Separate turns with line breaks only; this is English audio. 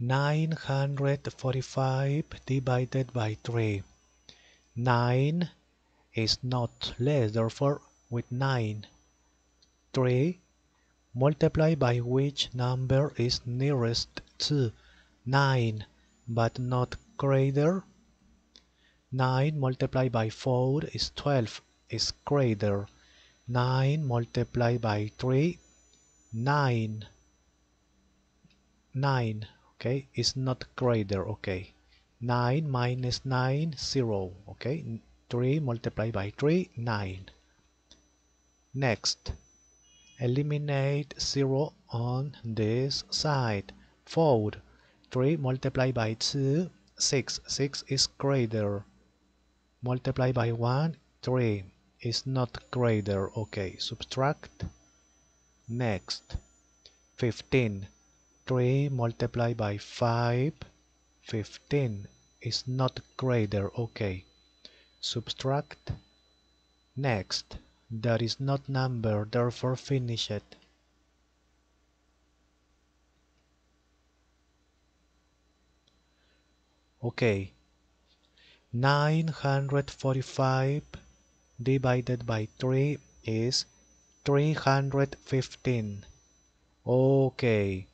945 divided by 3. 9 is not less, therefore with 9. 3 multiply by which number is nearest to 9 but not greater. 9 multiplied by 4 is 12 is greater. 9 multiplied by 3 9 9 okay? Is not greater okay? 9 minus 9 0 okay? 3 multiplied by 3 9 next eliminate 0 on this side. Fold. 3 multiplied by 2 6 6 is greater. Multiplied by 1 3 is not greater okay? Subtract. Next 15 3 multiplied by 5 15 is not greater okay. Subtract. Next that is not number therefore finish it. Okay. 945 divided by 3 is 315 okay